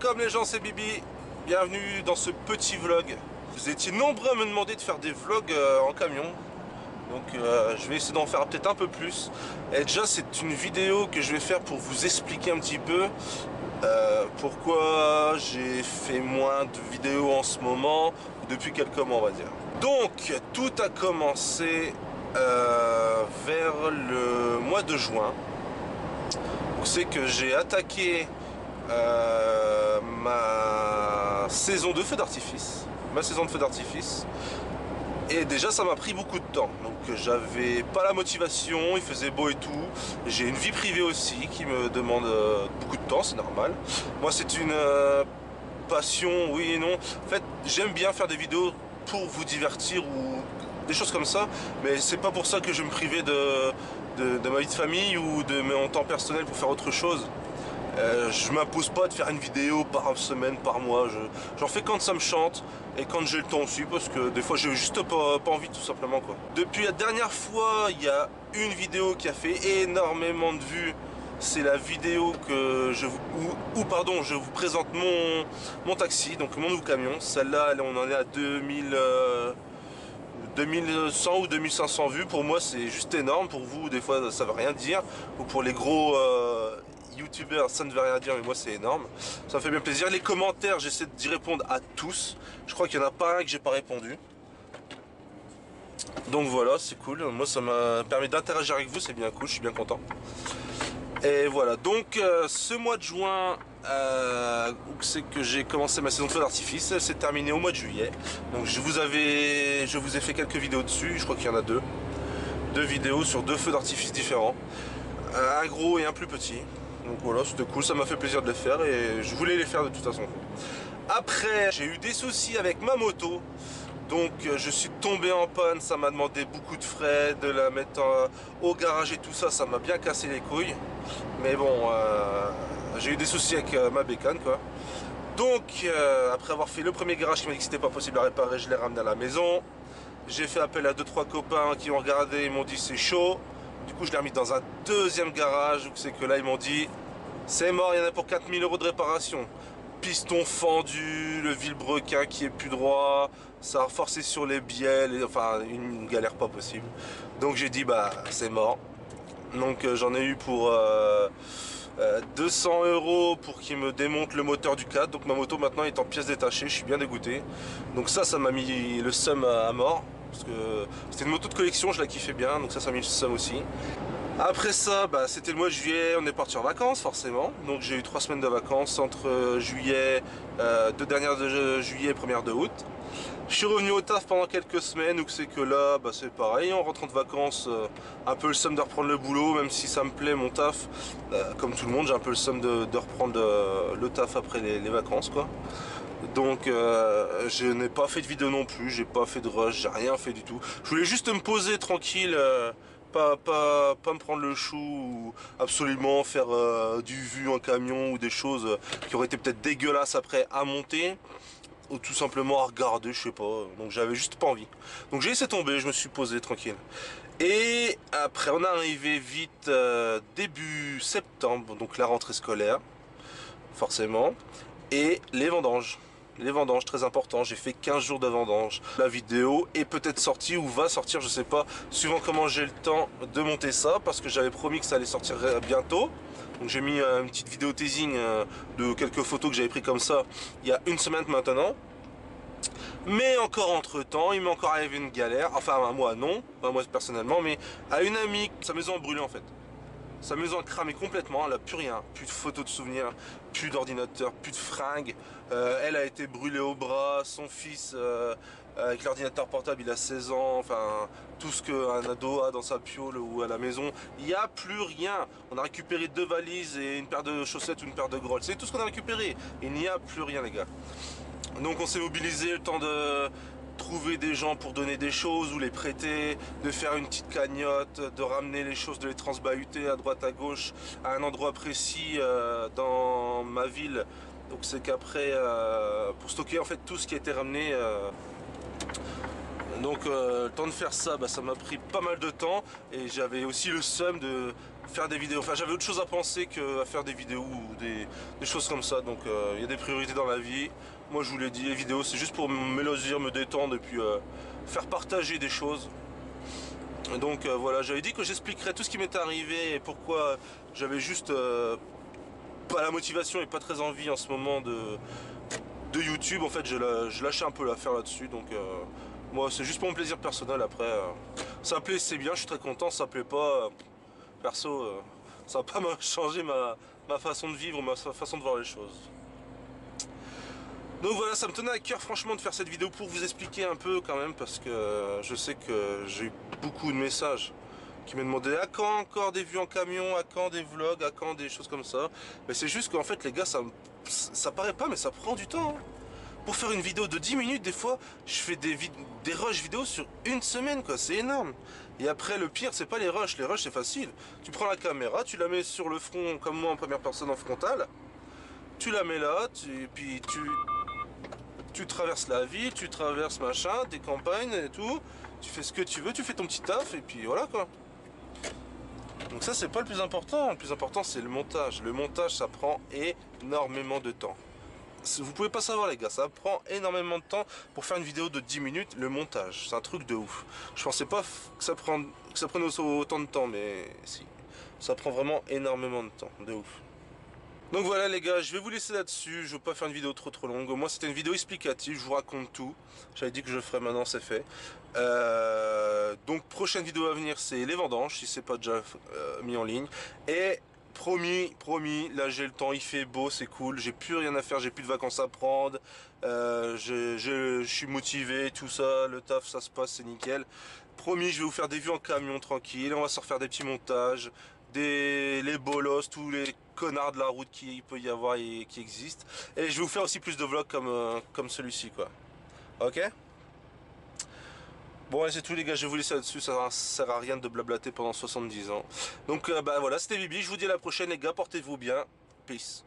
comme les gens, c'est Bibi. Bienvenue dans ce petit vlog. Vous étiez nombreux à me demander de faire des vlogs euh, en camion. Donc euh, je vais essayer d'en faire peut-être un peu plus. Et déjà c'est une vidéo que je vais faire pour vous expliquer un petit peu euh, pourquoi j'ai fait moins de vidéos en ce moment, depuis quelques mois on va dire. Donc tout a commencé vers le mois de juin. C'est que j'ai attaqué euh, ma saison de feu d'artifice. Ma saison de feu d'artifice. Et déjà ça m'a pris beaucoup de temps. Donc j'avais pas la motivation, il faisait beau et tout. J'ai une vie privée aussi qui me demande euh, beaucoup de temps, c'est normal. Moi c'est une euh, passion, oui et non. En fait j'aime bien faire des vidéos pour vous divertir ou des choses comme ça. Mais c'est pas pour ça que je me privais de, de, ma vie de famille ou de mon temps personnel pour faire autre chose. Euh, je m'impose pas de faire une vidéo par semaine, par mois. J'en fais quand ça me chante et quand j'ai le temps aussi parce que des fois j'ai juste pas, envie tout simplement quoi. Depuis la dernière fois, il y a une vidéo qui a fait énormément de vues. C'est la vidéo que je vous, où, pardon, je vous présente mon, mon taxi, donc mon nouveau camion. Celle-là, on en est à 2000, 2100 ou 2500 vues. Pour moi, c'est juste énorme. Pour vous, des fois, ça veut rien dire. Ou pour les gros euh, youtubeurs, ça ne veut rien dire, mais moi c'est énorme. Ça me fait bien plaisir. Les commentaires, j'essaie d'y répondre à tous. Je crois qu'il n'y en a pas un que j'ai pas répondu. Donc voilà, c'est cool. Moi ça m'a permis d'interagir avec vous, c'est bien cool, je suis bien content. Et voilà, donc euh, ce mois de juin, euh, c'est que j'ai commencé ma saison de feu d'artifice, elle s'est terminée au mois de juillet. Donc je vous avais, je vous ai fait quelques vidéos dessus, je crois qu'il y en a deux. Deux vidéos sur deux feux d'artifice différents. Un gros et un plus petit. Donc voilà, c'était cool, ça m'a fait plaisir de les faire et je voulais les faire de toute façon. Après, j'ai eu des soucis avec ma moto. Donc euh, je suis tombé en panne, ça m'a demandé beaucoup de frais, de la mettre au garage et tout ça, ça m'a bien cassé les couilles. Mais bon, euh, j'ai eu des soucis avec euh, ma bécane quoi. Donc après avoir fait le premier garage qui m'a dit que c'était pas possible à réparer, je l'ai ramené à la maison. J'ai fait appel à 2-3 copains qui ont regardé, ils m'ont dit c'est chaud. Du coup, je l'ai remis dans un deuxième garage où c'est que là, ils m'ont dit c'est mort, il y en a pour 4000 euros de réparation. Piston fendu, le vilebrequin qui est plus droit, ça a reforcé sur les bielles, enfin une galère pas possible. Donc j'ai dit bah c'est mort. Donc euh, j'en ai eu pour 200 euh, euh, euros pour qu'il me démonte le moteur du 4. Donc ma moto maintenant est en pièces détachées, je suis bien dégoûté. Donc ça, ça m'a mis le seum à mort parce que c'était une moto de collection, je la kiffais bien, donc ça, ça le aussi. Après ça, bah, c'était le mois de juillet, on est parti en vacances forcément. Donc j'ai eu trois semaines de vacances entre euh, juillet, euh, deux dernières de juillet et première de août. Je suis revenu au taf pendant quelques semaines, donc c'est que là, bah, c'est pareil, en rentrant de vacances, euh, un peu le somme de reprendre le boulot, même si ça me plaît mon taf, comme tout le monde, j'ai un peu le somme de, reprendre le taf après les, les vacances quoi. Donc euh, je n'ai pas fait de vidéo non plus, j'ai pas fait de rush, j'ai rien fait du tout. Je voulais juste me poser tranquille, euh, pas, pas, pas me prendre le chou ou absolument faire euh, du vu en camion ou des choses qui auraient été peut-être dégueulasses après à monter ou tout simplement à regarder, je sais pas. Donc j'avais juste pas envie. Donc j'ai laissé tomber, je me suis posé tranquille. Et après on est arrivé vite début septembre, donc la rentrée scolaire, forcément, et les vendanges les vendanges, très important. J'ai fait 15 jours de vendanges. La vidéo est peut-être sortie ou va sortir, je sais pas, suivant comment j'ai le temps de monter ça, parce que j'avais promis que ça allait sortir bientôt. Donc j'ai mis une petite vidéo teasing euh, de quelques photos que j'avais pris comme ça il y a une semaine maintenant. Mais encore entre temps, il m'est encore arrivé une galère, enfin à moi non, pas moi personnellement, mais à une amie, sa maison a brûlé en fait. Sa maison a cramé complètement, elle n'a plus rien, plus de photos de souvenirs, plus d'ordinateur, plus de fringues. Euh, elle a été brûlée au bras, son fils euh, avec l'ordinateur portable il a 16 ans, enfin tout ce qu'un ado a dans sa piole ou à la maison. Il n'y a plus rien. On a récupéré deux valises et une paire de chaussettes ou une paire de grolles. C'est tout ce qu'on a récupéré. Il n'y a plus rien les gars. Donc on s'est mobilisé le temps de trouver des gens pour donner des choses ou les prêter, de faire une petite cagnotte, de ramener les choses, de les transbahuter à droite à gauche à un endroit précis euh, dans ma ville. Donc c'est qu'après, euh, pour stocker en fait tout ce qui a été ramené, euh, donc le temps de faire ça, bah, ça m'a pris pas mal de temps et j'avais aussi le seum de faire des vidéos. Enfin, j'avais autre chose à penser qu'à faire des vidéos ou des, choses comme ça. Donc, euh, il y a des priorités dans la vie. Moi, je vous l'ai dit, les vidéos, c'est juste pour me loisir, me détendre et puis euh, faire partager des choses. Et donc, euh, voilà, j'avais dit que j'expliquerais tout ce qui m'était arrivé et pourquoi j'avais juste pas la motivation et pas très envie en ce moment de, de YouTube. En fait, je, lâchais un peu l'affaire là-dessus. Donc, moi, c'est juste pour mon plaisir personnel. Après, ça plaît, c'est bien, je suis très content. Ça plaît pas perso, euh, ça va pas changer ma, ma façon de vivre, ma façon de voir les choses. Donc voilà, ça me tenait à cœur franchement de faire cette vidéo pour vous expliquer un peu quand même parce que je sais que j'ai eu beaucoup de messages qui me demandaient à quand encore des vues en camion, à quand des vlogs, à quand des choses comme ça. Mais c'est juste qu'en fait les gars, ça, ça paraît pas mais ça prend du temps. Hein. Pour faire une vidéo de 10 minutes, des fois, je fais des, des rushs vidéo sur une semaine, quoi. C'est énorme. Et après, le pire, c'est pas les rushs. Les rushs, c'est facile. Tu prends la caméra, tu la mets sur le front, comme moi, en première personne en frontal. Tu la mets là, tu, puis tu, tu traverses la ville, tu traverses machin, des campagnes et tout. Tu fais ce que tu veux, tu fais ton petit taf, et puis voilà, quoi. Donc ça, c'est pas le plus important. Le plus important, c'est le montage. Le montage, ça prend énormément de temps vous pouvez pas savoir les gars, ça prend énormément de temps pour faire une vidéo de 10 minutes, le montage, c'est un truc de ouf. Je pensais pas que ça, prenne, que ça prenne autant de temps, mais si, ça prend vraiment énormément de temps, de ouf. Donc voilà les gars, je vais vous laisser là-dessus, je veux pas faire une vidéo trop trop longue, moi c'était une vidéo explicative, je vous raconte tout, j'avais dit que je ferais maintenant, c'est fait. Euh, donc prochaine vidéo à venir c'est les vendanges, si c'est pas déjà euh, mis en ligne, et Promis, promis, là j'ai le temps, il fait beau, c'est cool, j'ai plus rien à faire, j'ai plus de vacances à prendre, euh, je, suis motivé, tout ça, le taf ça se passe, c'est nickel. Promis, je vais vous faire des vues en camion tranquille, on va se refaire des petits montages, des les bolos, tous les connards de la route qui peut y avoir et qui existent. Et je vais vous faire aussi plus de vlogs comme, euh, comme celui-ci quoi. Ok? Bon c'est tout les gars, je vous laisser là-dessus, ça sert à rien de blablater pendant 70 ans. Donc euh, bah voilà, c'était Bibi, je vous dis à la prochaine les gars, portez-vous bien, peace.